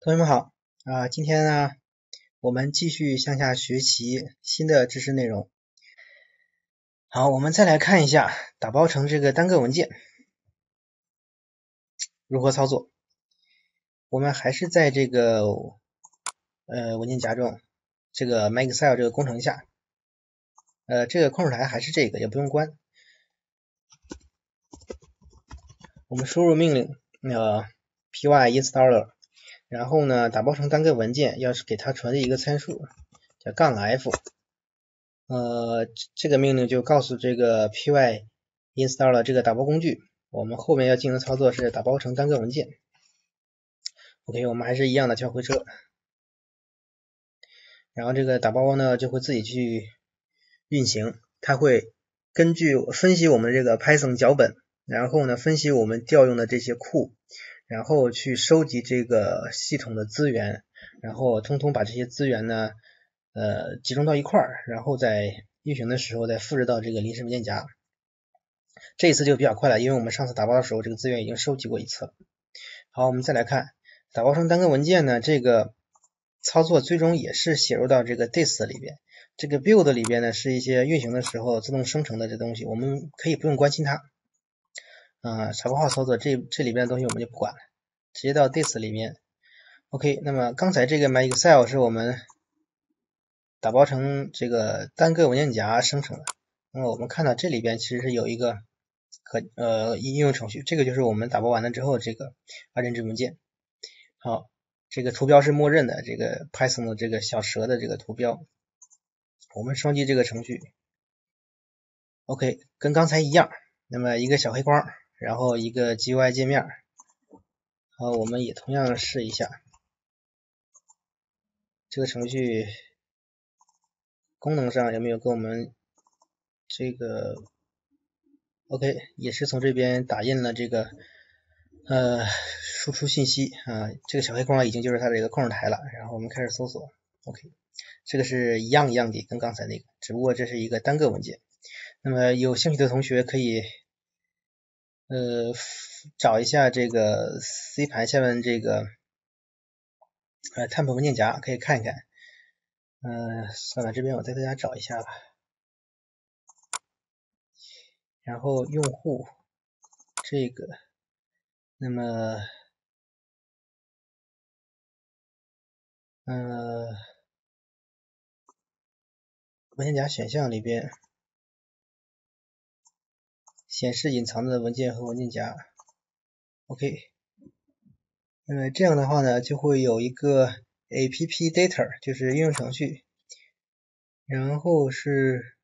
同学们好啊，今天呢，我们继续向下学习新的知识内容。好，我们再来看一下打包成这个单个文件如何操作。我们还是在这个呃文件夹中，这个 MyExcel 这个工程下，呃，这个控制台还是这个，也不用关。我们输入命令呃 pyinstaller。然后呢，打包成单个文件，要是给它传递一个参数叫杠 f，呃，这个命令就告诉这个 pyinstall 了这个打包工具，我们后面要进行操作是打包成单个文件。OK，我们还是一样的敲回车，然后这个打包呢就会自己去运行，它会根据分析我们这个 Python 脚本，然后呢分析我们调用的这些库。然后去收集这个系统的资源，然后通通把这些资源呢，呃，集中到一块儿，然后在运行的时候再复制到这个临时文件夹。这一次就比较快了，因为我们上次打包的时候，这个资源已经收集过一次了。好，我们再来看打包成单个文件呢，这个操作最终也是写入到这个 dis 里边。这个 build 里边呢，是一些运行的时候自动生成的这东西，我们可以不用关心它。啊，傻瓜化操作，这这里边的东西我们就不管了，直接到 this 里面。OK，那么刚才这个 MyExcel 是我们打包成这个单个文件夹生成的。那么我们看到这里边其实是有一个可呃应用程序，这个就是我们打包完了之后这个二进制文件。好，这个图标是默认的，这个 Python 的这个小蛇的这个图标。我们双击这个程序，OK，跟刚才一样，那么一个小黑框。然后一个 GUI 界面，好，我们也同样试一下这个程序功能上有没有跟我们这个 OK，也是从这边打印了这个呃输出信息啊，这个小黑框已经就是它的一个控制台了。然后我们开始搜索，OK，这个是一样一样的，跟刚才那个，只不过这是一个单个文件。那么有兴趣的同学可以。呃，找一下这个 C 盘下面这个呃 temp 文件夹，可以看一看。嗯，算了，这边我再大家找一下吧。然后用户这个，那么，呃，文件夹选项里边。显示隐藏的文件和文件夹，OK，那么这样的话呢，就会有一个 app data，就是应用程序，然后是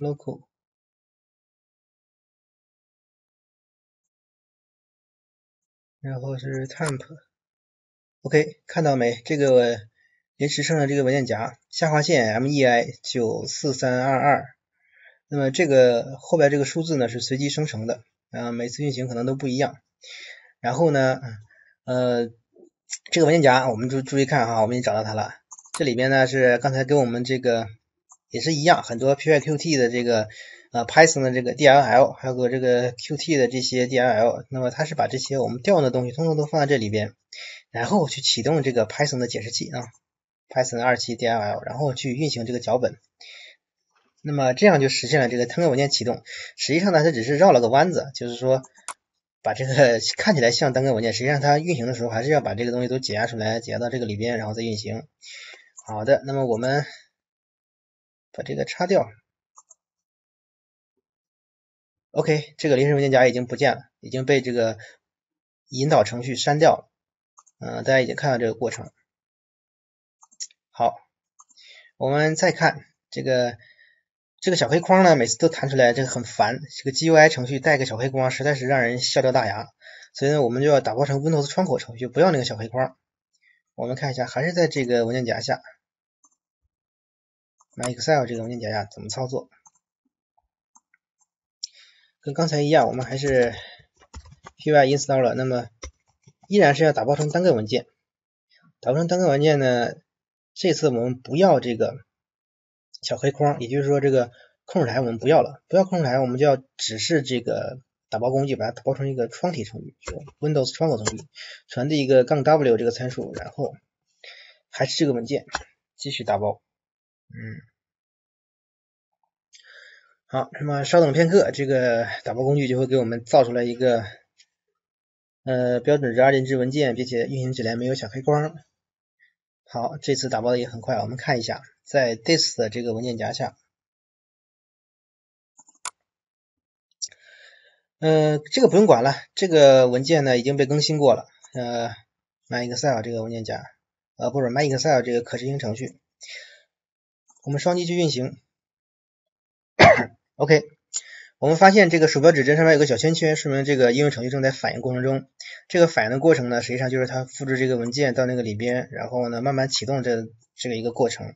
local，然后是 temp，OK，看到没？这个临时生成这个文件夹，下划线 mei 九四三二二。那么这个后边这个数字呢是随机生成的，啊，每次运行可能都不一样。然后呢，呃，这个文件夹我们注注意看哈，我们已经找到它了。这里边呢是刚才跟我们这个也是一样，很多 pyqt 的这个呃 python 的这个 dll，还有个这个 qt 的这些 dll。那么它是把这些我们调用的东西通通都放在这里边，然后去启动这个 python 的解释器啊，python 二七 dll，然后去运行这个脚本。那么这样就实现了这个单个文件启动。实际上呢，它只是绕了个弯子，就是说把这个 看起来像单个文件，实际上它运行的时候还是要把这个东西都解压出来，解压到这个里边，然后再运行。好的，那么我们把这个擦掉。OK，这个临时文件夹已经不见了，已经被这个引导程序删掉了。嗯，大家已经看到这个过程。好，我们再看这个。这个小黑框呢，每次都弹出来，这个很烦。这个 GUI 程序带个小黑框，实在是让人笑掉大牙。所以呢，我们就要打包成 Windows 窗口程序，不要那个小黑框。我们看一下，还是在这个文件夹下，MyExcel 这个文件夹下怎么操作？跟刚才一样，我们还是 pyinstall，那么依然是要打包成单个文件。打包成单个文件呢，这次我们不要这个。小黑框，也就是说这个控制台我们不要了，不要控制台，我们就要只是这个打包工具，把它打包成一个窗体程序，就 Windows 窗口程序，传递一个杠 W 这个参数，然后还是这个文件继续打包。嗯，好，那么稍等片刻，这个打包工具就会给我们造出来一个呃标准值二进制文件，并且运行起来没有小黑框。好，这次打包的也很快，我们看一下，在 this 的这个文件夹下。嗯，这个不用管了，这个文件呢已经被更新过了。呃，MyExcel 这个文件夹，呃，不是 MyExcel 这个可执行程序，我们双击去运行。OK，我们发现这个鼠标指针上面有个小圈圈，说明这个应用程序正在反应过程中。这个反应的过程呢，实际上就是它复制这个文件到那个里边，然后呢慢慢启动这这个一个过程。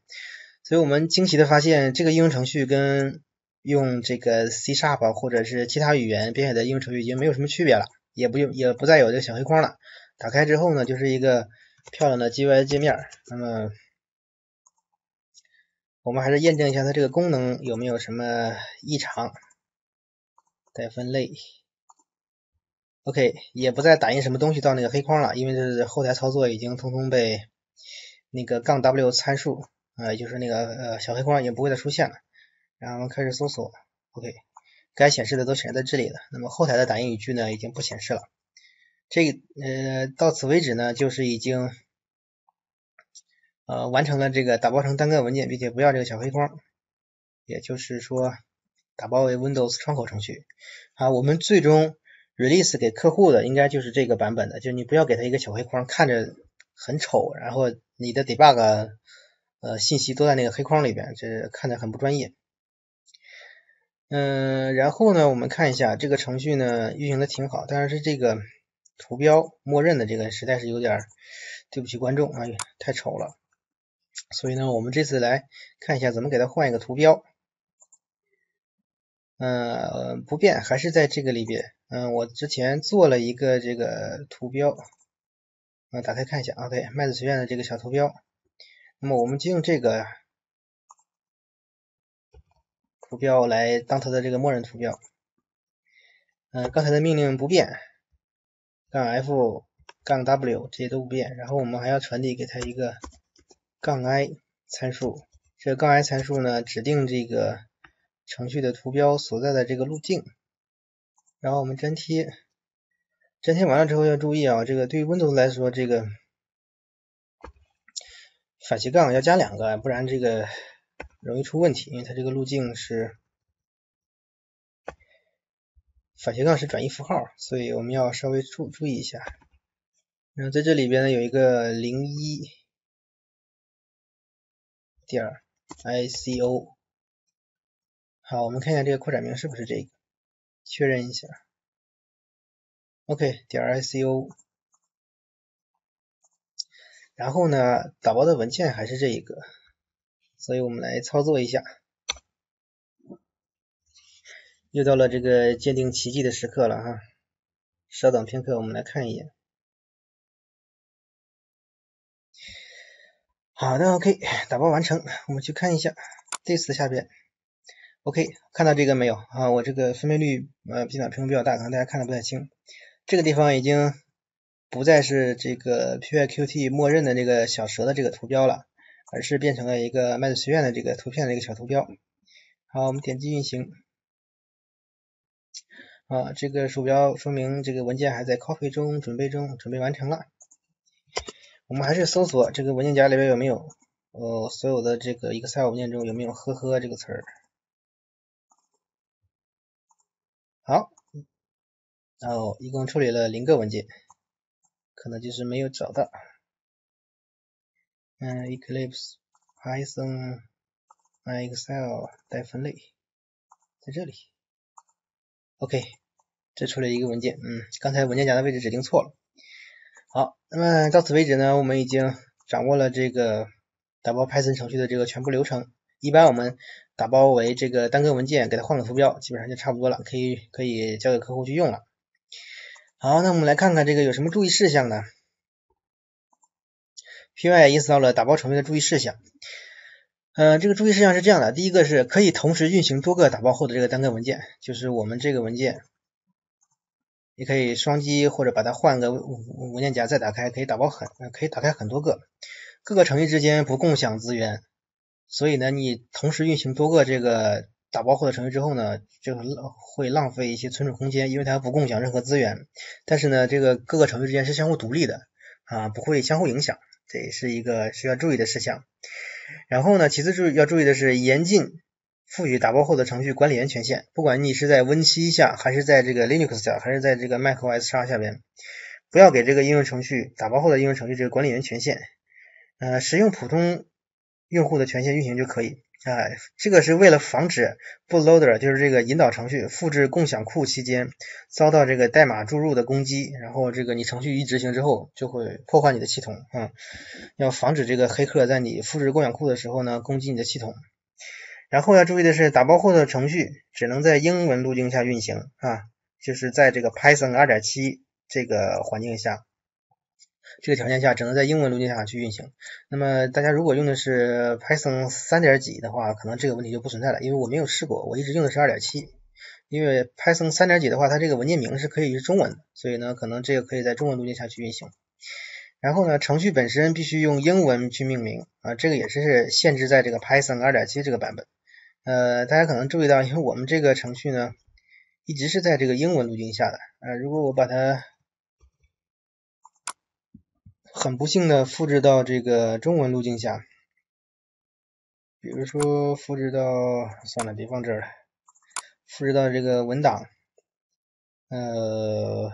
所以我们惊奇的发现，这个应用程序跟用这个 C Sharp 或者是其他语言编写的应用程序已经没有什么区别了，也不用也不再有这个小黑框了。打开之后呢，就是一个漂亮的 GUI 界面。那么我们还是验证一下它这个功能有没有什么异常。待分类。OK，也不再打印什么东西到那个黑框了，因为这是后台操作已经通通被那个杠 W 参数呃，就是那个呃小黑框已经不会再出现了。然后开始搜索，OK，该显示的都显示在这里了。那么后台的打印语句呢，已经不显示了。这呃到此为止呢，就是已经呃完成了这个打包成单个文件，并且不要这个小黑框，也就是说打包为 Windows 窗口程序。啊，我们最终 release 给客户的应该就是这个版本的，就你不要给他一个小黑框，看着很丑，然后你的 debug 呃信息都在那个黑框里边，这看着很不专业。嗯，然后呢，我们看一下这个程序呢运行的挺好，但是这个图标默认的这个实在是有点对不起观众啊，太丑了。所以呢，我们这次来看一下怎么给它换一个图标。嗯，不变，还是在这个里边。嗯，我之前做了一个这个图标，啊，打开看一下啊，对，麦子学院的这个小图标。那么我们就用这个。图标来当它的这个默认图标，嗯，刚才的命令不变，杠 F 杠 W 这些都不变，然后我们还要传递给它一个杠 I 参数，这杠 I 参数呢指定这个程序的图标所在的这个路径，然后我们粘贴，粘贴完了之后要注意啊，这个对于 Windows 来说，这个反斜杠要加两个，不然这个。容易出问题，因为它这个路径是反斜杠是转移符号，所以我们要稍微注注意一下。然后在这里边呢有一个零一点 ICO，好，我们看一下这个扩展名是不是这个，确认一下。OK，点 ICO，然后呢打包的文件还是这一个。所以我们来操作一下，又到了这个鉴定奇迹的时刻了哈，稍等片刻，我们来看一眼。好的，OK，打包完成，我们去看一下，this 下边，OK，看到这个没有啊？我这个分辨率呃电脑屏幕比较大，可能大家看的不太清。这个地方已经不再是这个 pyqt 默认的那个小蛇的这个图标了。而是变成了一个麦子学院的这个图片的一个小图标。好，我们点击运行。啊，这个鼠标说明这个文件还在 copy 中，准备中，准备完成了。我们还是搜索这个文件夹里边有没有，呃，所有的这个 Excel 文件中有没有“呵呵”这个词儿。好，然后一共处理了零个文件，可能就是没有找到。嗯，Eclipse、Python、Excel 待分类，在这里。OK，这出来一个文件，嗯，刚才文件夹的位置指定错了。好，那么到此为止呢，我们已经掌握了这个打包 Python 程序的这个全部流程。一般我们打包为这个单个文件，给它换个图标，基本上就差不多了，可以可以交给客户去用了。好，那我们来看看这个有什么注意事项呢？Py 意识到了打包程序的注意事项。嗯，这个注意事项是这样的：第一个是可以同时运行多个打包后的这个单个文件，就是我们这个文件你可以双击或者把它换个文件夹再打开，可以打包很可以打开很多个，各个程序之间不共享资源，所以呢，你同时运行多个这个打包后的程序之后呢，就会浪费一些存储空间，因为它不共享任何资源。但是呢，这个各个程序之间是相互独立的啊，不会相互影响，这也是一个需要注意的事项。然后呢，其次注要注意的是严禁。赋予打包后的程序管理员权限，不管你是在 Win7 下，还是在这个 Linux 下，还是在这个 macOS 叉下边，不要给这个应用程序打包后的应用程序这个管理员权限，呃，使用普通用户的权限运行就可以。啊，这个是为了防止 bootloader，就是这个引导程序复制共享库期间遭到这个代码注入的攻击，然后这个你程序一执行之后就会破坏你的系统啊，要防止这个黑客在你复制共享库的时候呢攻击你的系统。然后要注意的是，打包后的程序只能在英文路径下运行啊，就是在这个 Python 2.7这个环境下，这个条件下只能在英文路径下去运行。那么大家如果用的是 Python 三点几的话，可能这个问题就不存在了，因为我没有试过，我一直用的是2.7。因为 Python 三点几的话，它这个文件名是可以是中文的，所以呢，可能这个可以在中文路径下去运行。然后呢，程序本身必须用英文去命名啊，这个也是限制在这个 Python 2.7这个版本。呃，大家可能注意到，因为我们这个程序呢，一直是在这个英文路径下的。呃，如果我把它很不幸的复制到这个中文路径下，比如说复制到，算了，别放这儿了，复制到这个文档，呃，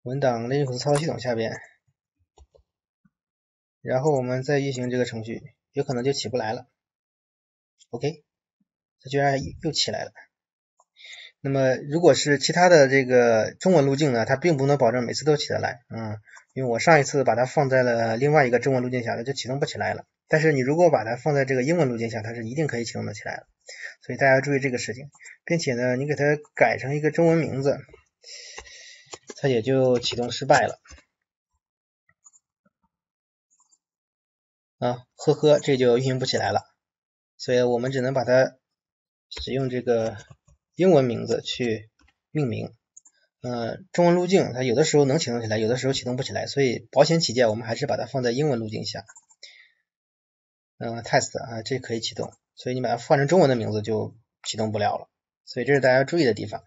文档 Linux 操作系统下边，然后我们再运行这个程序，有可能就起不来了。OK，它居然又起来了。那么如果是其他的这个中文路径呢，它并不能保证每次都起得来，嗯，因为我上一次把它放在了另外一个中文路径下，它就启动不起来了。但是你如果把它放在这个英文路径下，它是一定可以启动的起来的。所以大家注意这个事情，并且呢，你给它改成一个中文名字，它也就启动失败了。啊，呵呵，这就运行不起来了。所以我们只能把它使用这个英文名字去命名，呃，中文路径它有的时候能启动起来，有的时候启动不起来，所以保险起见，我们还是把它放在英文路径下，嗯，test 啊，这可以启动，所以你把它换成中文的名字就启动不了了，所以这是大家注意的地方，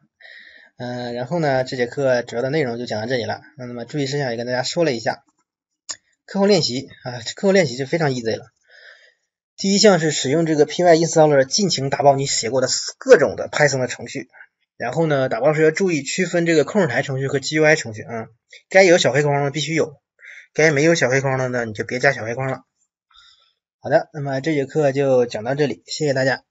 嗯，然后呢，这节课主要的内容就讲到这里了，那么注意事项也跟大家说了一下，课后练习啊，课后练习就非常 easy 了。第一项是使用这个 pyinstaller 尽情打包你写过的各种的 Python 的程序，然后呢，打包时要注意区分这个控制台程序和 GUI 程序啊，该有小黑框的必须有，该没有小黑框的呢，你就别加小黑框了。好的，那么这节课就讲到这里，谢谢大家。